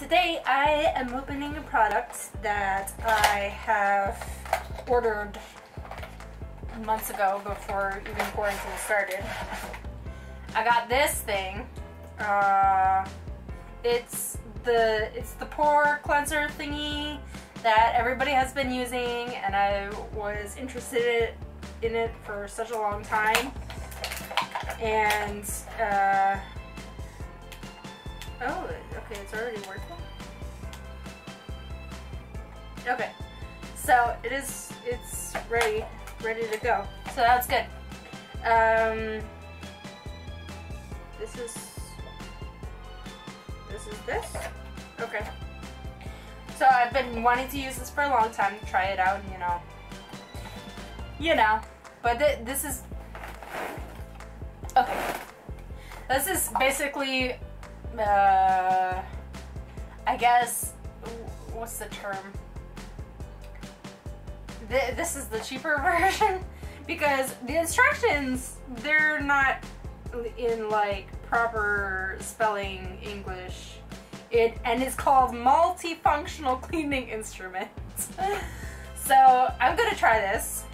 today I am opening a product that I have ordered months ago before even quarantine started. I got this thing. Uh, it's the it's the pore cleanser thingy that everybody has been using, and I was interested in it for such a long time. And uh, oh, okay, it's already working. Okay, so it is. It's ready, ready to go. So that's good. Um, this is this is this. Okay. So I've been wanting to use this for a long time try it out, you know. You know. But th this is Okay. This is basically uh I guess what's the term? Th this is the cheaper version because the instructions they're not in like proper spelling English. It and it's called multifunctional cleaning instrument. so I'm gonna try this.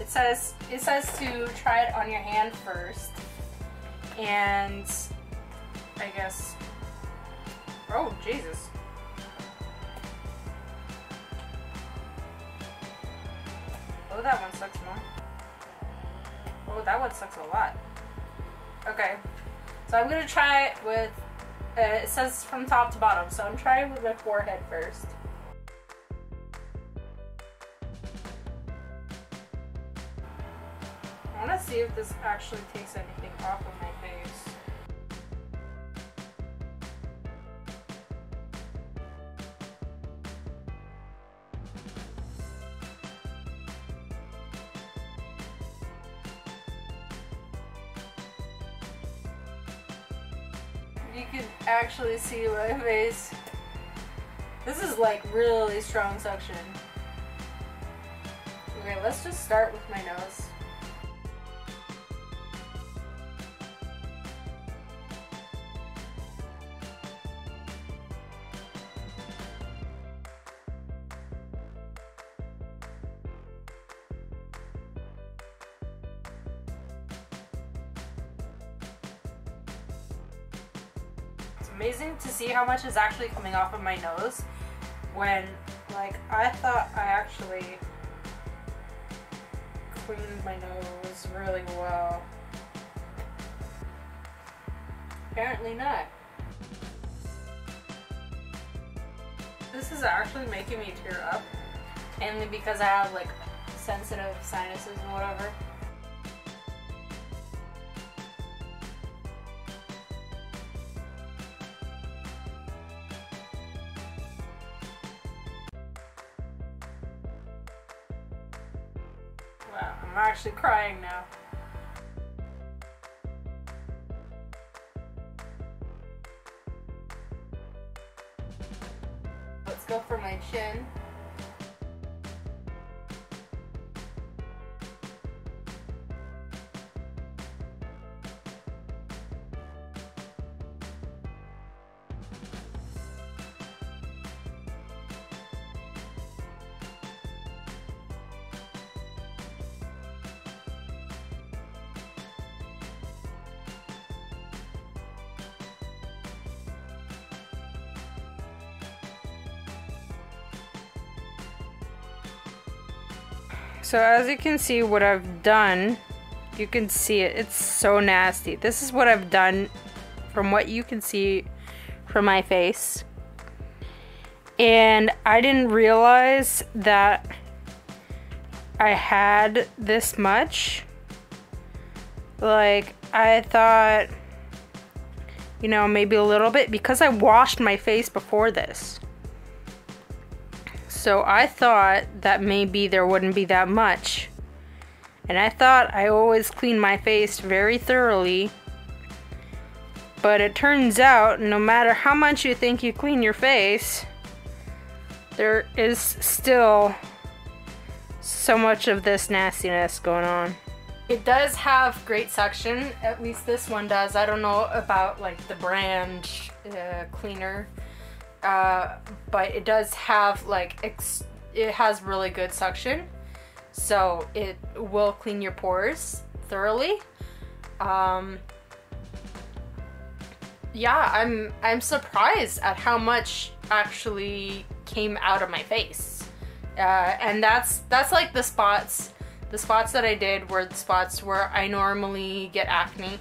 It says it says to try it on your hand first, and I guess. Oh Jesus. Oh, that one sucks more. Oh, that one sucks a lot. Okay, so I'm gonna try it with, uh, it says from top to bottom, so I'm trying with my forehead first. I wanna see if this actually takes anything off of my you can actually see my face. This is like really strong suction. Okay, let's just start with my nose. Amazing to see how much is actually coming off of my nose when like I thought I actually cleaned my nose really well. Apparently not. This is actually making me tear up mainly because I have like sensitive sinuses and whatever. I'm actually crying now. Let's go for my chin. So as you can see what I've done, you can see it, it's so nasty. This is what I've done from what you can see from my face. And I didn't realize that I had this much. Like, I thought, you know, maybe a little bit because I washed my face before this. So I thought that maybe there wouldn't be that much. And I thought I always clean my face very thoroughly. But it turns out, no matter how much you think you clean your face, there is still so much of this nastiness going on. It does have great suction, at least this one does. I don't know about like the brand uh, cleaner, uh, but it does have like it has really good suction, so it will clean your pores thoroughly. Um, yeah, I'm I'm surprised at how much actually came out of my face, uh, and that's that's like the spots. The spots that I did were the spots where I normally get acne.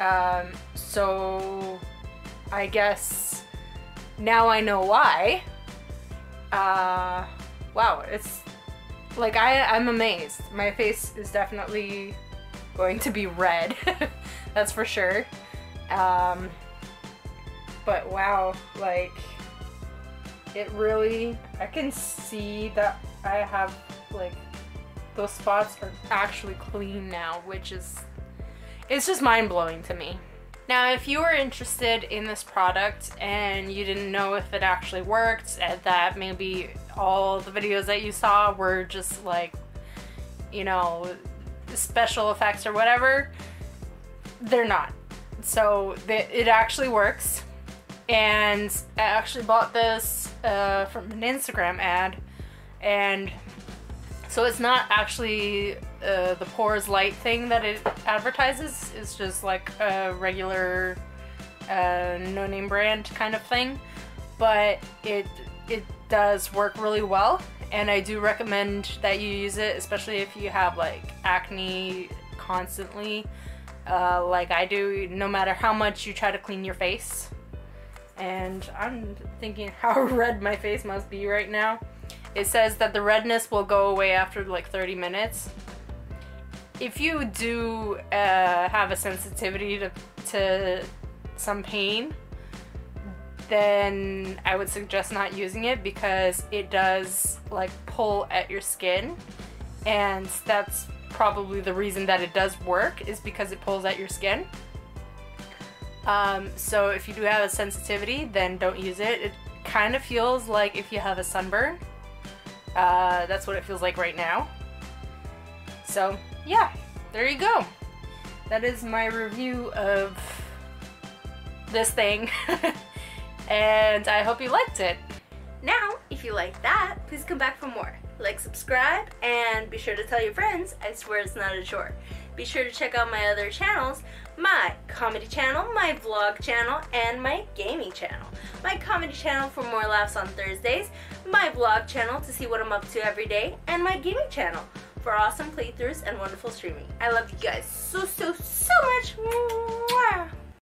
Um, so I guess now I know why. Uh, wow, it's like I, I'm amazed. My face is definitely going to be red, that's for sure. Um, but wow, like it really, I can see that I have like those spots are actually clean now, which is it's just mind blowing to me. Now, if you were interested in this product and you didn't know if it actually worked, and that maybe all the videos that you saw were just like, you know, special effects or whatever, they're not. So it actually works. And I actually bought this uh, from an Instagram ad, and so it's not actually uh, the PoresLight thing that it advertises. is just like a regular uh, no-name brand kind of thing, but it it does work really well, and I do recommend that you use it, especially if you have like acne constantly, uh, like I do. No matter how much you try to clean your face, and I'm thinking how red my face must be right now. It says that the redness will go away after like 30 minutes. If you do uh, have a sensitivity to, to some pain, then I would suggest not using it because it does like pull at your skin and that's probably the reason that it does work is because it pulls at your skin. Um, so if you do have a sensitivity, then don't use it. It kind of feels like if you have a sunburn. Uh, that's what it feels like right now. So, yeah, there you go. That is my review of this thing. and I hope you liked it. Now, if you like that, please come back for more. Like, subscribe, and be sure to tell your friends. I swear it's not a chore. Be sure to check out my other channels, my comedy channel, my vlog channel, and my gaming channel. My comedy channel for more laughs on Thursdays, my vlog channel to see what I'm up to every day, and my gaming channel for awesome playthroughs and wonderful streaming. I love you guys so, so, so much. Mwah!